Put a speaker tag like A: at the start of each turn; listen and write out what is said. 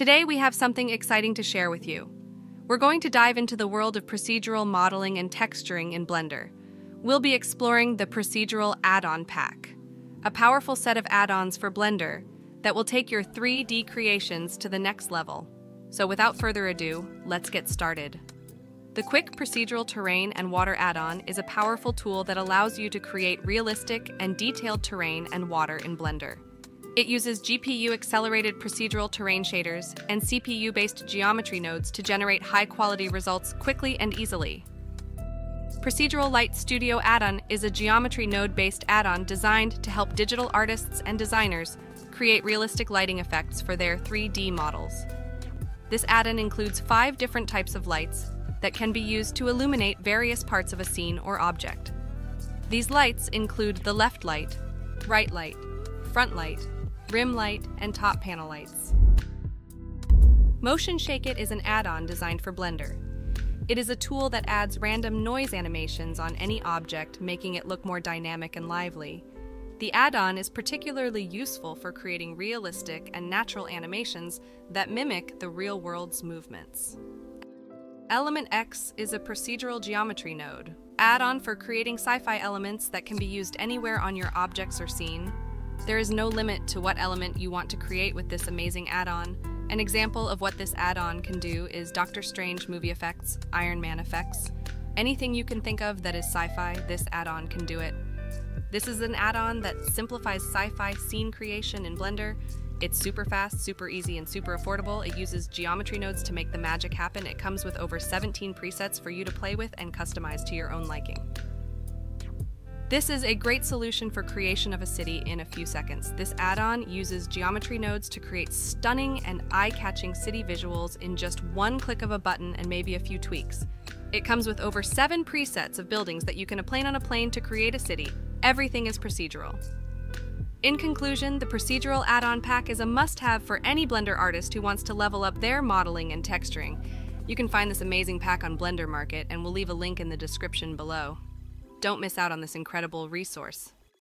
A: Today we have something exciting to share with you. We're going to dive into the world of procedural modeling and texturing in Blender. We'll be exploring the Procedural Add-on Pack, a powerful set of add-ons for Blender that will take your 3D creations to the next level. So without further ado, let's get started. The Quick Procedural Terrain and Water add-on is a powerful tool that allows you to create realistic and detailed terrain and water in Blender. It uses GPU-accelerated procedural terrain shaders and CPU-based geometry nodes to generate high-quality results quickly and easily. Procedural Light Studio add-on is a geometry node-based add-on designed to help digital artists and designers create realistic lighting effects for their 3D models. This add-on includes five different types of lights that can be used to illuminate various parts of a scene or object. These lights include the left light, right light, front light, rim light, and top panel lights. Motion Shake It is an add-on designed for Blender. It is a tool that adds random noise animations on any object, making it look more dynamic and lively. The add-on is particularly useful for creating realistic and natural animations that mimic the real world's movements. Element X is a procedural geometry node, add-on for creating sci-fi elements that can be used anywhere on your objects or scene, there is no limit to what element you want to create with this amazing add-on. An example of what this add-on can do is Doctor Strange movie effects, Iron Man effects. Anything you can think of that is sci-fi, this add-on can do it. This is an add-on that simplifies sci-fi scene creation in Blender. It's super fast, super easy, and super affordable. It uses geometry nodes to make the magic happen. It comes with over 17 presets for you to play with and customize to your own liking. This is a great solution for creation of a city in a few seconds. This add-on uses geometry nodes to create stunning and eye-catching city visuals in just one click of a button and maybe a few tweaks. It comes with over seven presets of buildings that you can plane on a plane to create a city. Everything is procedural. In conclusion, the procedural add-on pack is a must-have for any Blender artist who wants to level up their modeling and texturing. You can find this amazing pack on Blender Market, and we'll leave a link in the description below. Don't miss out on this incredible resource.